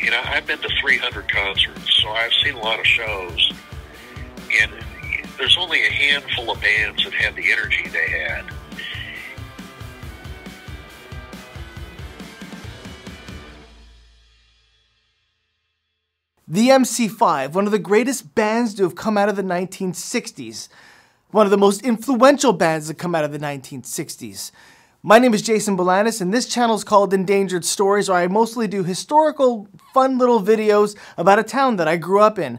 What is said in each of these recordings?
You know, I've been to 300 concerts, so I've seen a lot of shows, and there's only a handful of bands that had the energy they had. The MC5, one of the greatest bands to have come out of the 1960s, one of the most influential bands to come out of the 1960s. My name is Jason Bolanis, and this channel is called Endangered Stories, where I mostly do historical, fun little videos about a town that I grew up in.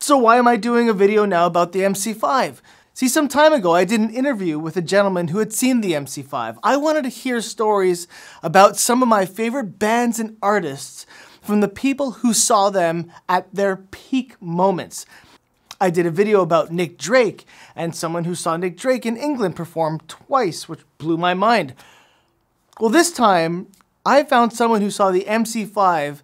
So why am I doing a video now about the MC5? See, some time ago, I did an interview with a gentleman who had seen the MC5. I wanted to hear stories about some of my favorite bands and artists from the people who saw them at their peak moments. I did a video about Nick Drake and someone who saw Nick Drake in England perform twice, which blew my mind. Well, this time I found someone who saw the MC5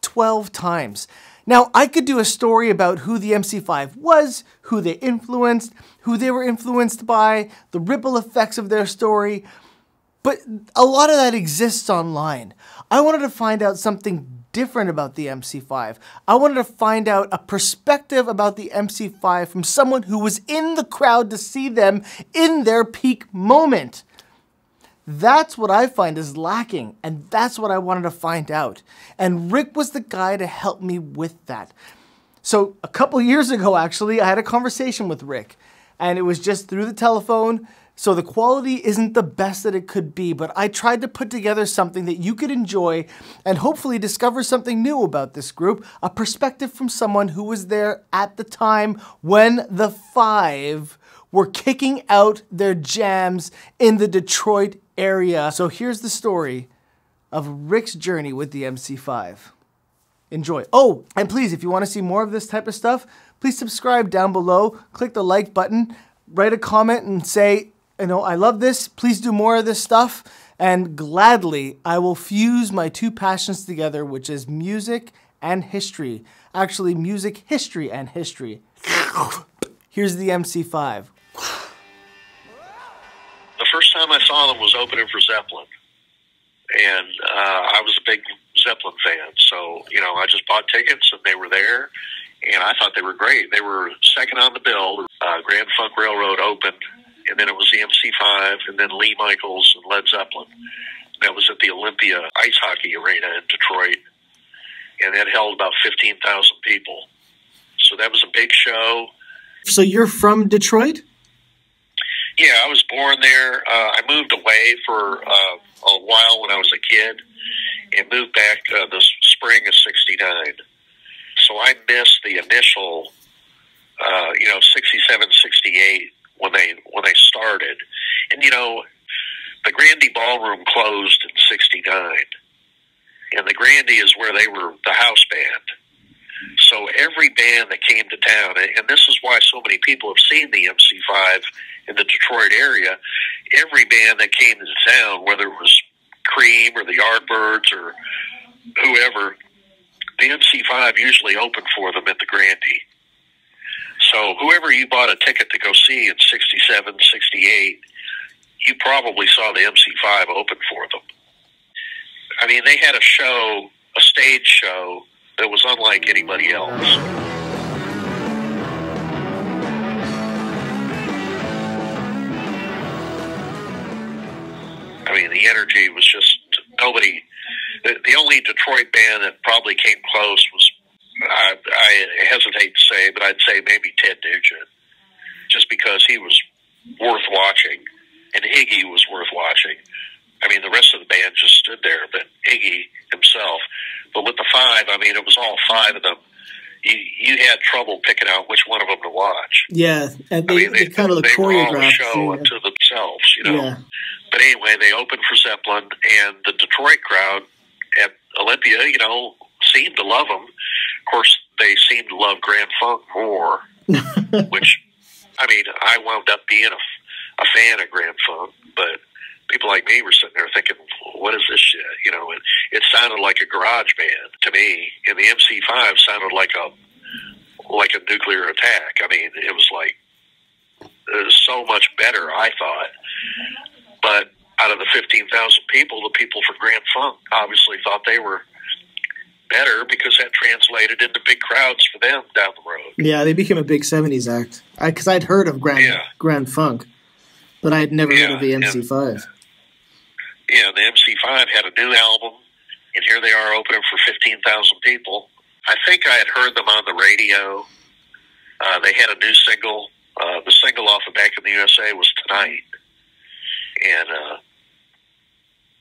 12 times. Now, I could do a story about who the MC5 was, who they influenced, who they were influenced by, the ripple effects of their story, but a lot of that exists online. I wanted to find out something different about the MC5. I wanted to find out a perspective about the MC5 from someone who was in the crowd to see them in their peak moment. That's what I find is lacking, and that's what I wanted to find out. And Rick was the guy to help me with that. So, a couple years ago, actually, I had a conversation with Rick, and it was just through the telephone. So the quality isn't the best that it could be, but I tried to put together something that you could enjoy and hopefully discover something new about this group, a perspective from someone who was there at the time when the five were kicking out their jams in the Detroit area. So here's the story of Rick's journey with the MC5. Enjoy. Oh, and please, if you want to see more of this type of stuff, please subscribe down below, click the like button, write a comment and say, you know, I love this. Please do more of this stuff. And gladly, I will fuse my two passions together, which is music and history. Actually, music, history, and history. Here's the MC5. The first time I saw them was opening for Zeppelin. And uh, I was a big Zeppelin fan. So, you know, I just bought tickets and they were there. And I thought they were great. They were second on the bill. Uh, Grand Funk Railroad opened and then it was the MC5, and then Lee Michaels and Led Zeppelin. That was at the Olympia Ice Hockey Arena in Detroit, and that held about 15,000 people. So that was a big show. So you're from Detroit? Yeah, I was born there. Uh, I moved away for uh, a while when I was a kid and moved back uh, the spring of 69. So I missed the initial, uh, you know, 67, 68 when they when they started. And you know, the Grande Ballroom closed in '69, and the Grande is where they were the house band. So every band that came to town, and this is why so many people have seen the MC5 in the Detroit area. Every band that came to town, whether it was Cream or the Yardbirds or whoever, the MC5 usually opened for them at the Grande. So whoever you bought a ticket to go see in 67, 68, you probably saw the MC5 open for them. I mean, they had a show, a stage show, that was unlike anybody else. I mean, the energy was just nobody. The, the only Detroit band that probably came close was I, I hesitate to say, but I'd say maybe Ted Nugent, just because he was worth watching, and Iggy was worth watching. I mean, the rest of the band just stood there, but Iggy himself. But with the five, I mean, it was all five of them. You, you had trouble picking out which one of them to watch. Yeah, and they, I mean, they, they kind of the they choreographed. Were all a show yeah. unto themselves, you know. Yeah. But anyway, they opened for Zeppelin, and the Detroit crowd at Olympia, you know, seemed to love them. Of course, they seemed to love Grand Funk more, which, I mean, I wound up being a, a fan of Grand Funk, but people like me were sitting there thinking, what is this shit? You know, it, it sounded like a garage band to me, and the MC5 sounded like a like a nuclear attack. I mean, it was like it was so much better, I thought. But out of the 15,000 people, the people from Grand Funk obviously thought they were better because that translated into big crowds for them down the road. Yeah, they became a big '70s act. Because I'd heard of Grand Yeah. Grand Funk, but I had never heard of the MC5. Yeah, the MC5 had a new album, and here they are opening for 15,000 people. I think I had heard them on the radio. Uh, they had a new single. Uh, the single off of Back in the USA was Tonight. And uh,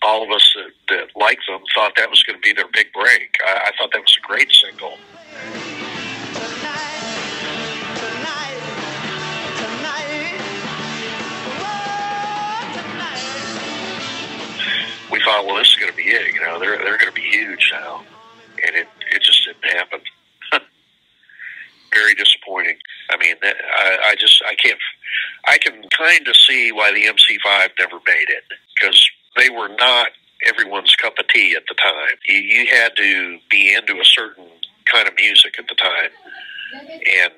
all of us that, that liked them thought that was going to be their big break. I, I thought that was a great single. we thought, well, this is going to be it. You know, they're they're going to be huge now, and it it just didn't happen. Very disappointing. I mean, that, I I just I can't. I can kind of see why the MC5 never made it because they were not everyone's cup of tea at the time. You, you had to be into a certain kind of music at the time, and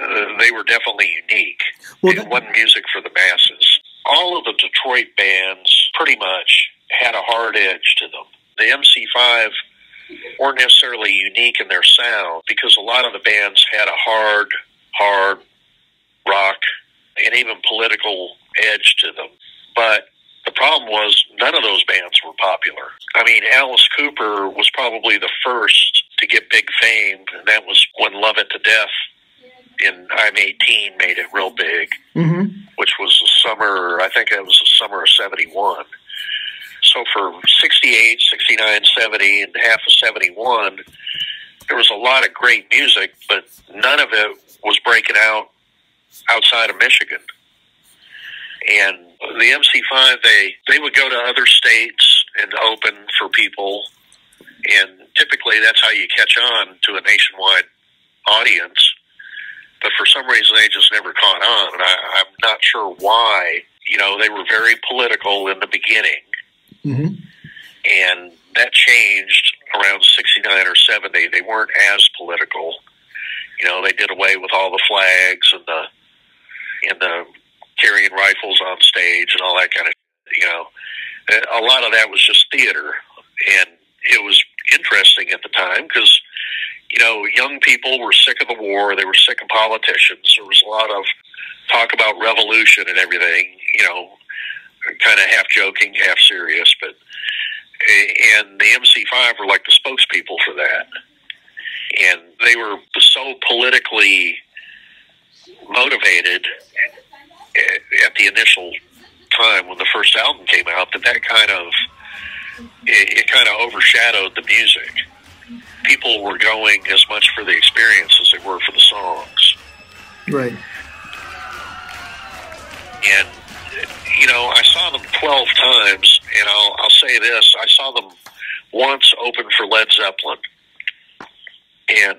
uh, they were definitely unique. Well, it wasn't music for the masses. All of the Detroit bands pretty much had a hard edge to them. The MC5 weren't necessarily unique in their sound because a lot of the bands had a hard, hard rock and even political edge to them. But the problem was none of those bands were popular. I mean, Alice Cooper was probably the first to get big fame, and that was when Love It to Death in I'm 18 made it real big Mm-hmm. which was the summer, I think it was the summer of 71. So for 68, 69, 70, and half of 71, there was a lot of great music, but none of it was breaking out outside of Michigan. And the MC5, they, they would go to other states and open for people. And typically that's how you catch on to a nationwide audience but for some reason they just never caught on. And I, I'm not sure why. You know, they were very political in the beginning, Mm-hmm. and that changed around '69 or '70. They weren't as political. You know, they did away with all the flags and the and the carrying rifles on stage and all that kind of. You know, a lot of that was just theater, and it was interesting at the time because you know, young people were sick of the war. They were sick of politicians. There was a lot of talk about revolution and everything, you know, kind of half joking, half serious. But, and the MC5 were like the spokespeople for that. And they were so politically motivated at the initial time when the first album came out that that kind of, it, it kind of overshadowed the music people were going as much for the experience as they were for the songs. Right. And you know, I saw them twelve times, and I'll I'll say this: I saw them once open for Led Zeppelin, and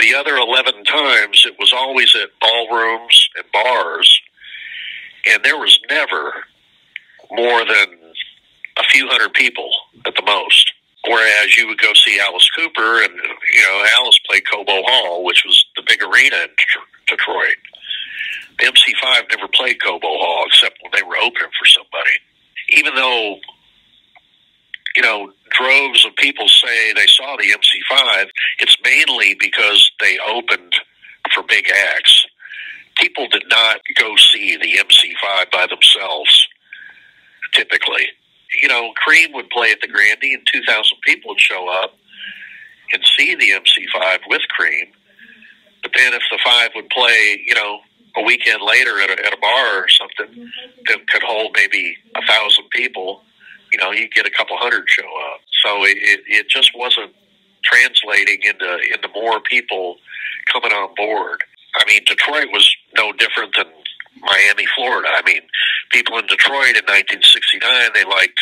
the other eleven times it was always at ballrooms and bars, and there was never more than a few hundred people at the most. Whereas you would go see Alice Cooper, and you know Alice played Cobo Hall, which was the big arena in Detroit. The MC5 never played Cobo Hall except when they were opening for somebody. Even though, you know, droves of people say they saw the MC5, it's mainly because they opened for big acts. People did not go see the MC5 by themselves, typically. You know, Cream would play at the Grande and 2,000 people would show up and see the MC5 with Cream. But then if the five would play, you know, a weekend later at a, at a bar or something that could hold maybe a thousand people, you know, you get a couple hundred show up. So it, it, it just wasn't translating into into more people coming on board. I mean, Detroit was no different than Miami, Florida. I mean, people in Detroit in 1969 they liked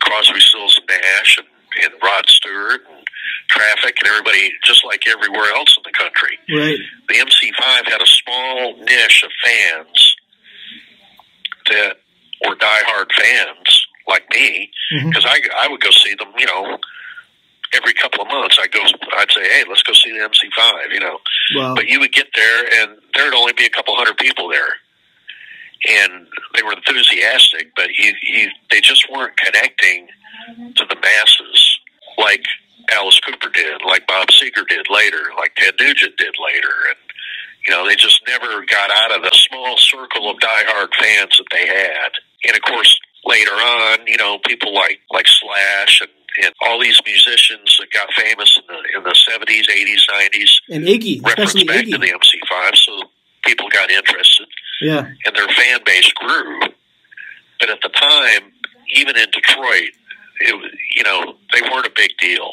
Crosby, Stills and Nash and, and Rod Stewart and Traffic and everybody just like everywhere else in the country Right. the MC5 had a small niche of fans that were diehard fans like me, mm-hmm. because I I would go see them, you know, every couple of months. I go, I'd say, hey, let's go see the MC5, you know. Wow. But you would get there, and there'd only be a couple hundred people there, and they were enthusiastic, but you, you they just weren't connecting to the masses like Alice Cooper did, like Bob Seger did later, like Ted Nugent did later, and you know they just never got out of the small circle of diehard fans that they had. And of course, later on, you know, people like like Slash and, and all these musicians that got famous in the in the seventies, eighties, nineties, and Iggy, reference especially back Iggy. to the MC5, so people got interested yeah, and their fan base grew. But at the time, even in Detroit, it you know they weren't a big deal.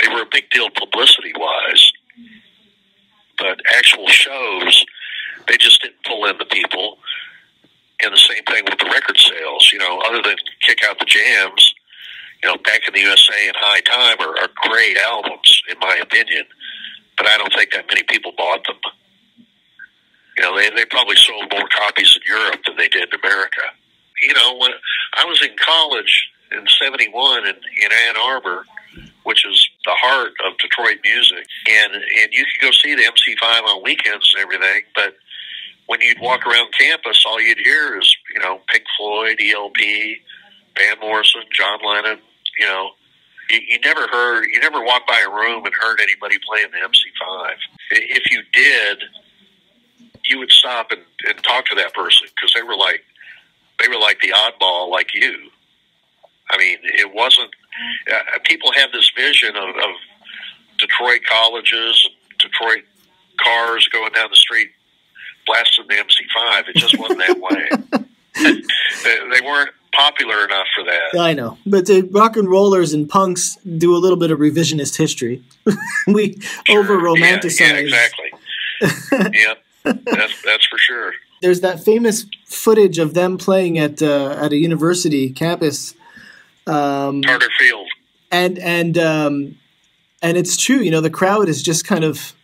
They were a big deal publicity wise, but actual shows, they just didn't pull in the people. And the same thing with the record sales. You know, other than Kick Out the Jams, you know, Back in the USA and High Time are, are great albums, in my opinion. But I don't think that many people bought them. You know, they they probably sold more copies in Europe than they did in America. You know, when I was in college in '71 in, in Ann Arbor, which is the heart of Detroit music, and and you could go see the MC5 on weekends and everything, but when you'd walk around campus, all you'd hear is you know Pink Floyd, ELP, Van Morrison, John Lennon. You know, you, you never heard, you never walked by a room and heard anybody playing the MC5. If you did, you would stop and, and talk to that person because they were like they were like the oddball, like you. I mean, it wasn't. Uh, people have this vision of, of Detroit colleges, Detroit cars going down the street blasting the MC5. It just wasn't that way. they, they weren't popular enough for that. I know, but the rock and rollers and punks do a little bit of revisionist history. we over romanticize. Yeah, yeah, exactly. yeah, that's that's for sure. There's that famous footage of them playing at uh, at a university campus, um, Tartar Field. and and um, and it's true. You know, the crowd is just kind of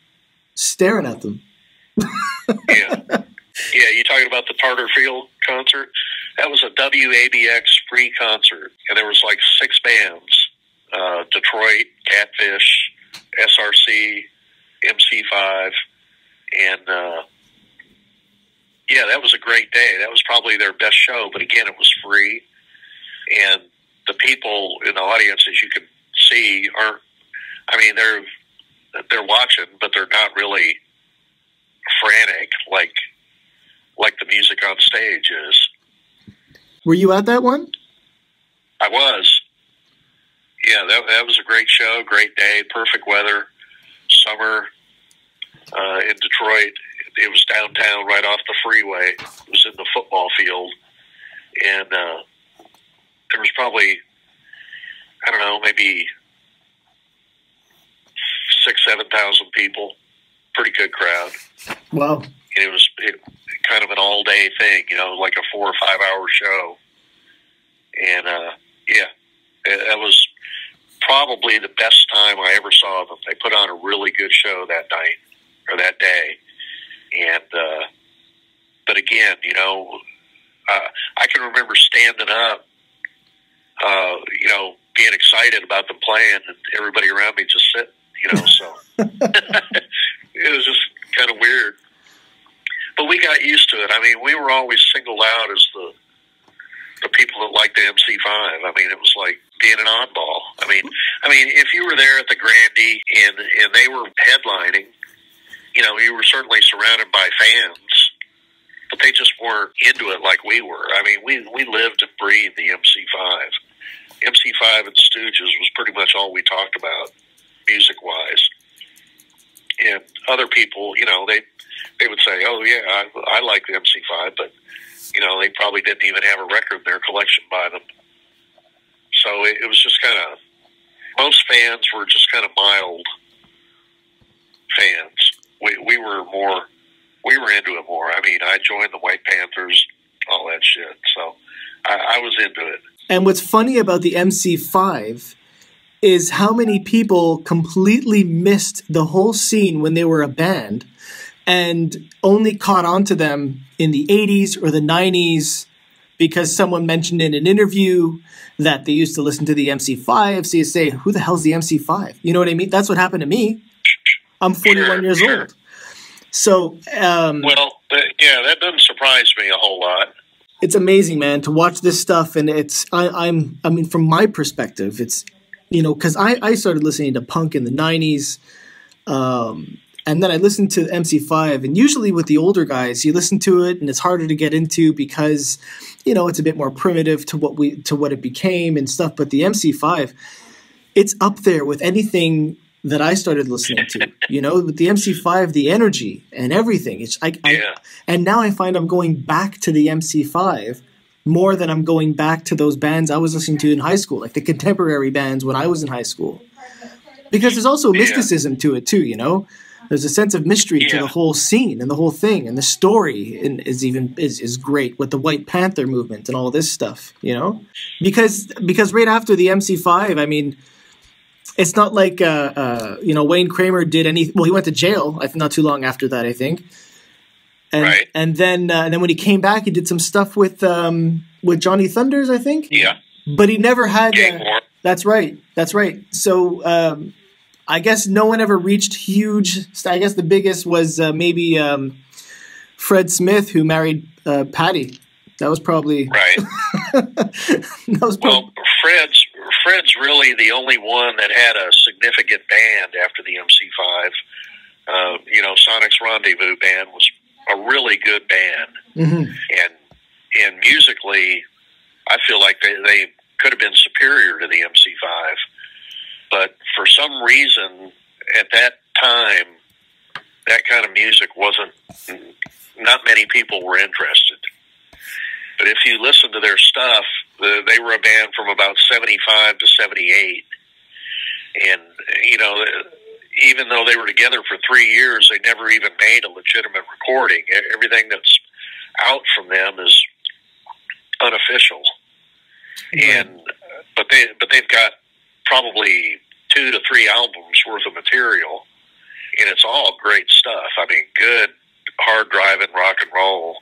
staring at them. Yeah, yeah. You talking about the Tartar Field concert? That was a WABX free concert, and there was like six bands: uh, Detroit, Catfish, SRC, MC5, and uh, yeah, that was a great day. That was probably their best show, but again, it was free, and the people in the audience, as you can see, aren't. I mean, they're they're watching, but they're not really frantic like like the music on stage is. Were you at that one? I was. Yeah, that that was a great show, great day, perfect weather, summer uh, in Detroit. It was downtown, right off the freeway. It was in the football field, and uh, there was probably I don't know, maybe six, seven thousand people. Pretty good crowd. Wow. and it was it, kind of an all day thing, you know, like a four or five hour show. And uh, yeah, that that was probably the best time I ever saw them. They put on a really good show that night or that day, and uh, but again, you know, uh, I can remember standing up, uh, you know, being excited about them playing, and everybody around me just sitting, you know, so it was just kind of weird but we got used to it. I mean, we were always singled out as the the people that liked the MC5. I mean, it was like being an oddball. I mean, I mean, if you were there at the Grande and and they were headlining, you know, you were certainly surrounded by fans, but they just weren't into it like we were. I mean, we we lived and breathed the MC5. MC5 and Stooges was pretty much all we talked about, music wise. And other people, you know, they they would say, "Oh yeah, I, I like the MC5," but you know, they probably didn't even have a record in their collection by them. So it, it was just kind of most fans were just kind of mild fans. We we were more we were into it more. I mean, I joined the White Panthers, all that shit. So I, I was into it. And what's funny about the MC5 is how many people completely missed the whole scene when they were a band and only caught on to them in the 80s or the 90s because someone mentioned in an interview that they used to listen to the MC5. So you say, who the hell's the MC5? You know what I mean? That's what happened to me. I'm 41 Sure, years sure. old. So um, Well, th- yeah, that doesn't surprise me a whole lot. it's amazing, man, to watch this stuff. And it's, I, I'm, I mean, from my perspective, it's you know, because I, I started listening to punk in the 90s. Um, and then I listened to MC5. And usually with the older guys, you listen to it and it's harder to get into because, you know, it's a bit more primitive to what we to what it became and stuff. But the MC5, it's up there with anything that I started listening to. You know, with the MC5, the energy and everything. It's I, Yeah. I and now I find I'm going back to the MC5 more than I'm going back to those bands I was listening to in high school, like the contemporary bands when I was in high school. Because there's also Yeah. mysticism to it too, you know. There's a sense of mystery to the whole scene and the whole thing, and the story in, is even is, is great with the White Panther movement and all this stuff, you know. Because because right after the MC5, I mean, it's not like uh, uh, you know Wayne Kramer did any. Well, he went to jail. I think not too long after that. I think. And, Right. And then uh, and then when he came back, he did some stuff with um, with Johnny Thunders, I think. Yeah. But he never had. Uh, that's right. That's right. So um, I guess no one ever reached huge. I guess the biggest was uh, maybe um, Fred Smith, who married uh, Patti. That was probably. Right. that was probably. Well, Fred's Fred's really the only one that had a significant band after the MC5. Uh, you know, Sonic's Rendezvous band was a really good band, Mhm. and and musically, I feel like they they could have been superior to the MC5, but for some reason at that time, that kind of music wasn't. Not many people were interested. But if you listen to their stuff, they were a band from about 75 to 78. And, you know, even though they were together for three years, they never even made a legitimate recording. Everything that's out from them is unofficial. And, uh, but they, but they've got probably two to three albums worth of material. And it's all great stuff. I mean, good hard driving rock and roll.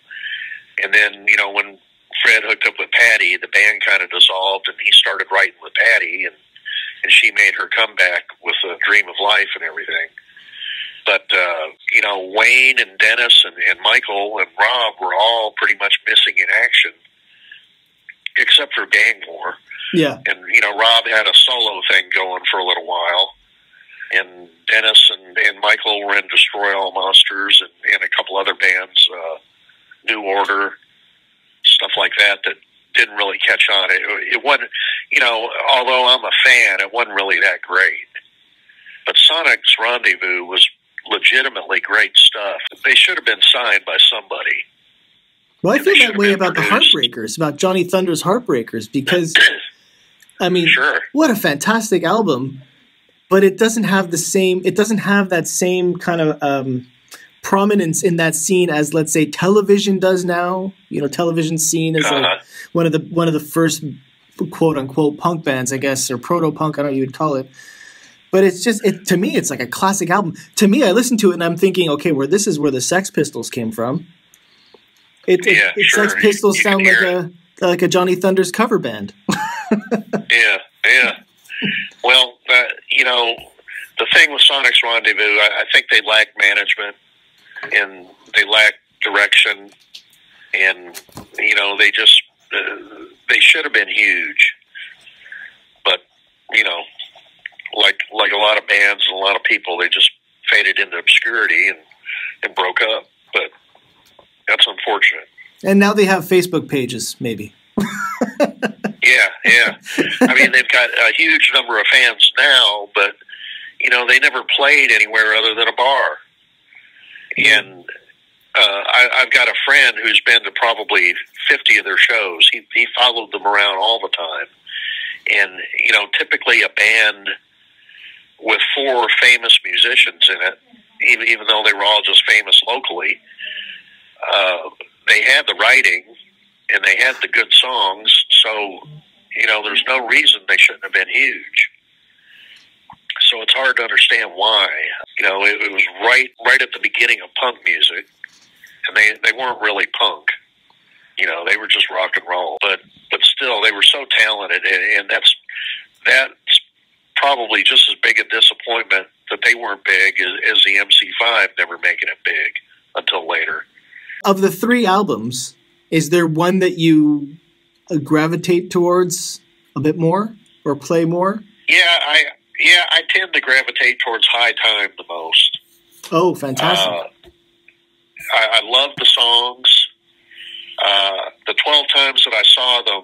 And then, you know, when Fred hooked up with Patti, the band kind of dissolved, and he started writing with Patti, and and she made her comeback with a Dream of Life and everything. But uh, you know, Wayne and Dennis and, and Michael and Rob were all pretty much missing in action, except for Gang War. yeah. And you know, Rob had a solo thing going for a little while, and Dennis and, and Michael were in Destroy All Monsters and, and a couple other bands, uh, New Order, stuff like that that didn't really catch on. It, it wasn't, you know, although I'm a fan, it wasn't really that great. But Sonic's Rendezvous was legitimately great stuff. They should have been signed by somebody. Well, I feel that way about the. Heartbreakers, about Johnny Thunder's Heartbreakers, because I mean, Sure. what a fantastic album, but it doesn't have the same. It doesn't have that same kind of um, prominence in that scene as, let's say, television does now. You know, television scene is Uh-huh. one of the one of the first quote unquote punk bands, I guess, or proto punk. I don't know what you would call it. But it's just it to me. It's like a classic album. To me, I listen to it and I'm thinking, okay, where this is where the Sex Pistols came from. It, it, Yeah, it sure. Sex Pistols You can sound like hear a like a Johnny Thunders cover band. Yeah, yeah. Well, uh, you know, the thing with Sonic's Rendezvous, I, I think they lack management and they lack direction, and you know, they just uh, they should have been huge, but you know, like like a lot of bands and a lot of people, they just faded into obscurity and and broke up. But that's unfortunate. And now they have Facebook pages, maybe. Yeah, yeah. I mean, they've got a huge number of fans now, but you know, they never played anywhere other than a bar. And uh, I, I've got a friend who's been to probably fifty of their shows. He he followed them around all the time, and you know, typically a band with four famous musicians in it, even even though they were all just famous locally, uh, they had the writing and they had the good songs. So, you know, there's no reason they shouldn't have been huge. So it's hard to understand why. You know, it, it was right right at the beginning of punk music, and they they weren't really punk. You know, they were just rock and roll. But but still, they were so talented, and, and that's that's probably just as big a disappointment that they weren't big as, as the MC5 never making it big until later. Of the three albums, is there one that you gravitate towards a bit more or play more? Yeah, I yeah I tend to gravitate towards High Time the most. Oh, fantastic! Uh, I, I love the songs. Uh, the twelve times that I saw them,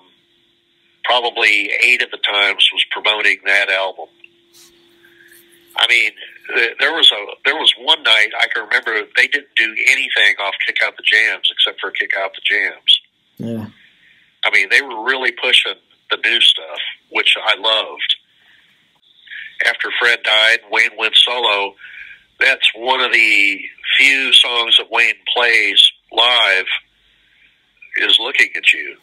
probably eight of the times was promoting that album. I mean, there was a there was one night I can remember they didn't do anything off Kick Out the Jams except for Kick Out the Jams. Yeah. I mean, they were really pushing the new stuff, which I loved. After Fred died, Wayne went solo. That's one of the few songs that Wayne plays live is "Looking at You."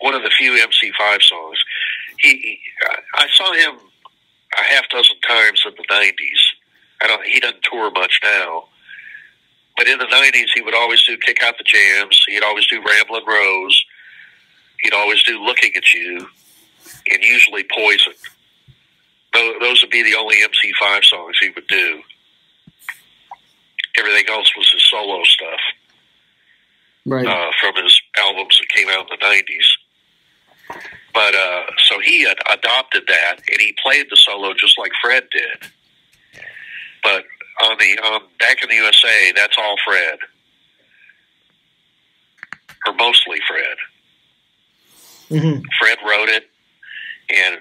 One of the few MC5 songs. He, I saw him a half dozen times in the '90s. I don't. He doesn't tour much now, but in the '90s, he would always do "Kick Out the Jams." He'd always do "Ramblin' Rose." He'd always do "Looking at You," and usually "Poison." Those would be the only MC5 songs he would do. Everything else was his solo stuff, right? Uh, from his albums that came out in the '90s. But uh, so he had adopted that, and he played the solo just like Fred did. But on the on back in the USA, that's all Fred, or mostly Fred. Mm-hmm. Fred wrote it, and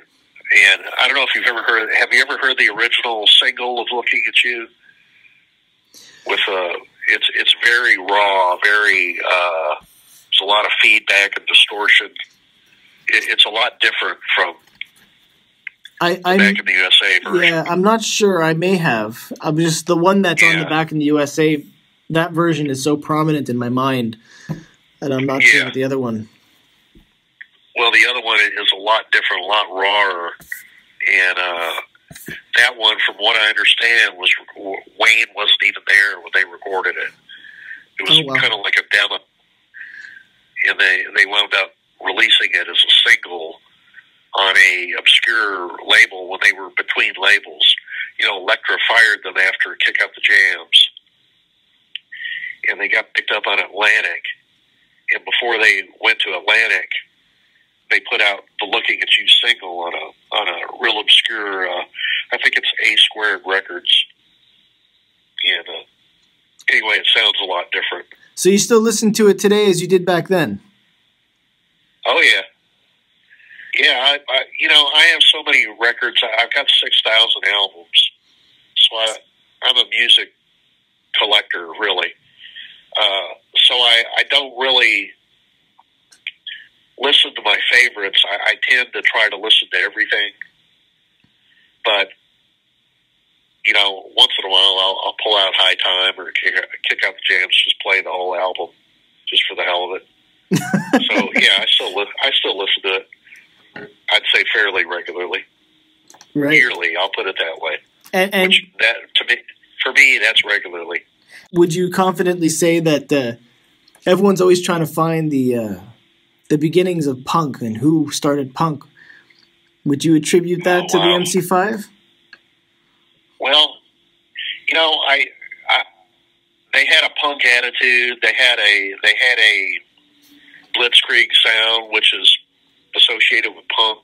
and I don't know if you've ever heard. Have you ever heard the original single of "Looking at You"? With uh, it's it's very raw, very. Uh, there's a lot of feedback and distortion it, it's a lot different from I, I'm, back in the USA version. Yeah, I'm not sure. I may have. I'm just the one that's yeah. on the back in the USA. That version is so prominent in my mind, and I'm not yeah. sure about the other one. Well, the other one is a lot different, a lot rawer, and uh, that one, from what I understand, was Wayne wasn't even there when they recorded it. It was oh, wow. kind of like a demo, and they they wound up releasing it as a single on a obscure label when they were between labels. You know, Elektra fired them after Kick Out the Jams, and they got picked up on Atlantic. And before they went to Atlantic, they put out the "Looking at You" single on a on a real obscure. Uh, I think it's A Squared Records. And uh, anyway, it sounds a lot different. So you still listen to it today as you did back then? Oh yeah, yeah. I, I you know I have so many records. I've got six thousand albums, so I, I'm a music collector really. Uh, so I, I don't really listen to my favorites. I, I tend to try to listen to everything, but you know, once in a while I'll, I'll pull out High Time or kick, kick out the jams, just play the whole album, just for the hell of it so yeah, I still li- I still listen to it. I'd say fairly regularly, right. yearly. I'll put it that way. And, and Which that to me, for me, that's regularly. Would you confidently say that uh, everyone's always trying to find the uh, the beginnings of punk and who started punk? Would you attribute that oh, to wow. the MC5? Um, well, you know, I, I they had a punk attitude. They had a they had a blitzkrieg sound, which is associated with punk.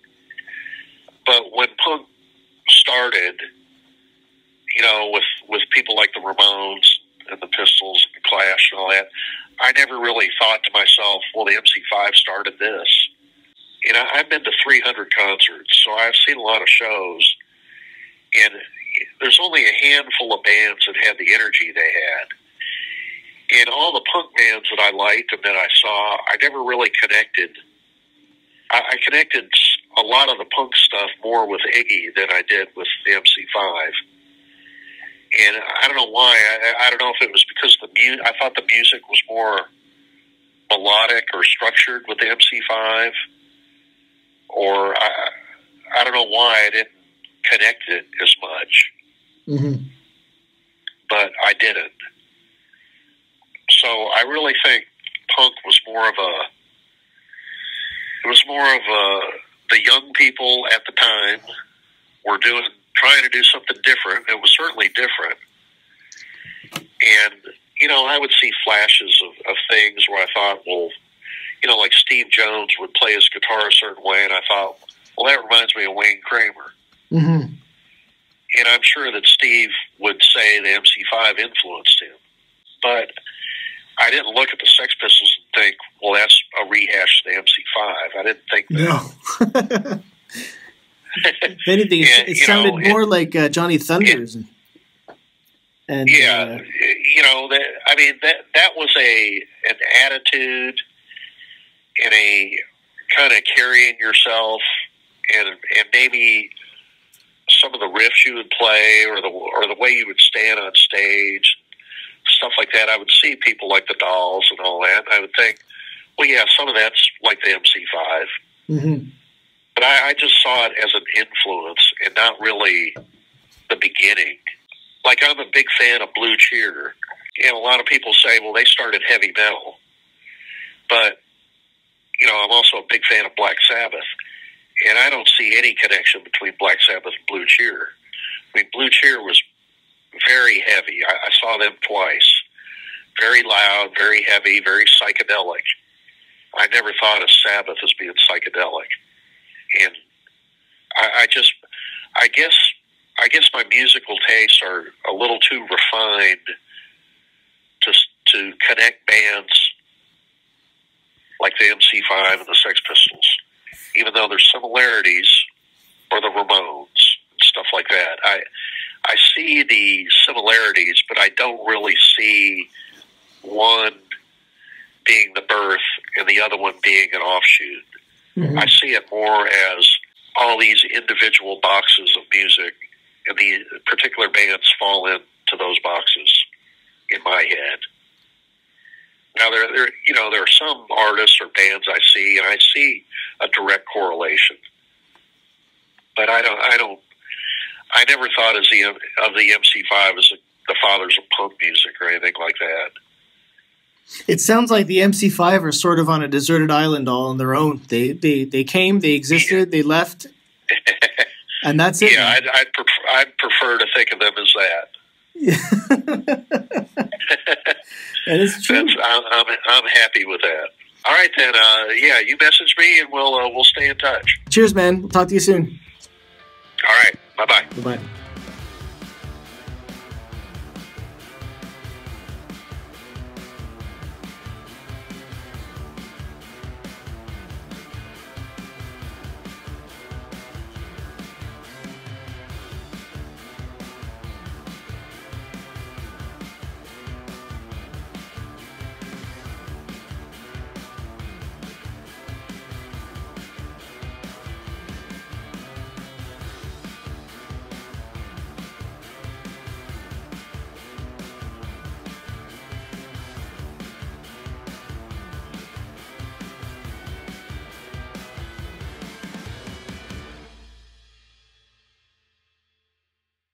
But when punk started, you know, with with people like the Ramones and the Pistols and the Clash and all that, I never really thought to myself, well, the MC5 started this. You know, I've been to 300 concerts, so I've seen a lot of shows, and there's only a handful of bands that had the energy they had and all the punk bands that I liked and that I saw, I never really connected. I, I connected a lot of the punk stuff more with Iggy than I did with the MC5. And I don't know why. I, I don't know if it was because the mu- I thought the music was more melodic or structured with the MC5, or I, I don't know why I didn't connect it as much. Mm-hmm. But I didn't. So I really think punk was more of a it was more of a the young people at the time were doing trying to do something different. It was certainly different, and you know I would see flashes of, of things where I thought, well, you know, like Steve Jones would play his guitar a certain way, and I thought, well, that reminds me of Wayne Kramer. Mm-hmm. And I'm sure that Steve would say the MC5 influenced him. But I didn't look at the Sex Pistols and think, well, that's a rehash of the MC5. I didn't think that. No. if anything, it, And, it sounded know, more like uh, Johnny Thunders. and, and yeah, uh, you know, that, I mean, that that was a an attitude and a kind of carrying yourself, and and maybe some of the riffs you would play, or the or the way you would stand on stage, stuff like that. I would see people like the Dolls and all that. And I would think, well, yeah, some of that's like the MC5, mhm. But I, I just saw it as an influence and not really the beginning. Like I'm a big fan of Blue Cheer, and a lot of people say, well, they started heavy metal, but you know, I'm also a big fan of Black Sabbath, and I don't see any connection between Black Sabbath and Blue Cheer. I mean, Blue Cheer was very heavy. I, I saw them twice. Very loud, very heavy, very psychedelic. I never thought of Sabbath as being psychedelic, and I, I just, I guess, I guess my musical tastes are a little too refined to to connect bands like the MC5 and the Sex Pistols, even though there's similarities, or the Ramones, stuff like that. I I see the similarities, but I don't really see one being the birth and the other one being an offshoot. Mhm. I see it more as all these individual boxes of music, and the particular bands fall into those boxes in my head. Now, there, there, you know, there are some artists or bands I see, and I see a direct correlation, but I don't, I don't, I never thought as the of the MC5 as the fathers of punk music or anything like that. It sounds like the MC5 are sort of on a deserted island all on their own. They they they came, they existed, they left, and that's it. Yeah, I'd, I'd, prefer, I'd prefer to think of them as that. that is true. That's, I'm, I'm, I'm happy with that. All right, then. Uh, yeah, you message me, and we'll uh, we'll stay in touch. Cheers, man. We'll talk to you soon. All right. Bye bye. Bye bye.